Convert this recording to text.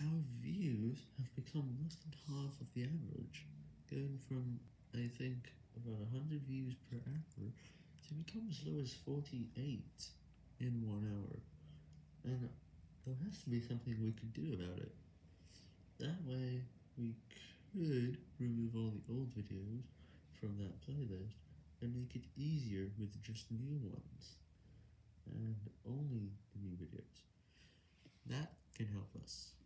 our views have become less than half of the average, going from, I think, about 100 views per hour to become as low as 48 in one hour, and there has to be something we could do about it. That way, we could remove all the old videos from that playlist and make it easier with just new ones, and only the new videos. That can help us.